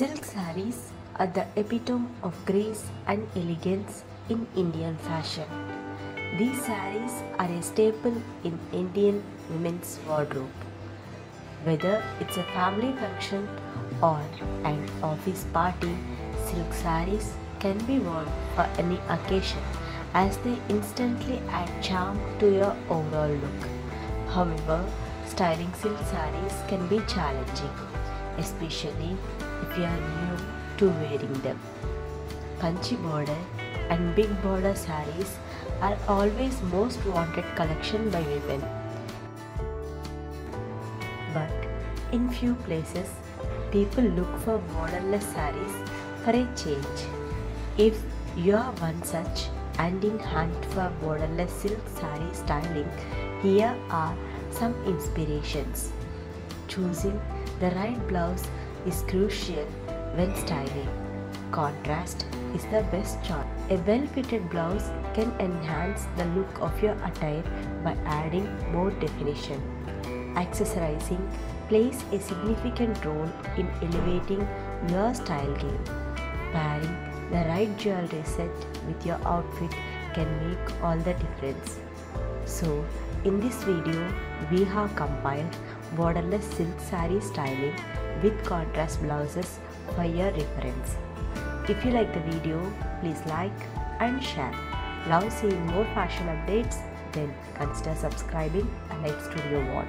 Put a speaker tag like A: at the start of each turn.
A: Silk sarees are the epitome of grace and elegance in Indian fashion. These sarees are a staple in Indian women's wardrobe. Whether it's a family function or an office party, silk sarees can be worn for any occasion as they instantly add charm to your overall look. However, styling silk sarees can be challenging, especially if you are new to wearing them. Punchy border and big border saris are always most wanted collection by women. But in few places, people look for borderless saris for a change. If you are one such and in hunt for borderless silk saree styling, here are some inspirations. Choosing the right blouse is crucial when styling. Contrast is the best choice. A well-fitted blouse can enhance the look of your attire by adding more definition. Accessorizing plays a significant role in elevating your style game. Pairing the right jewelry set with your outfit can make all the difference. So, in this video, we have compiled borderless silk saree styling with contrast blouses for your reference. If you like the video, please like and share. Love seeing more fashion updates? Then consider subscribing Elite Studio Wall.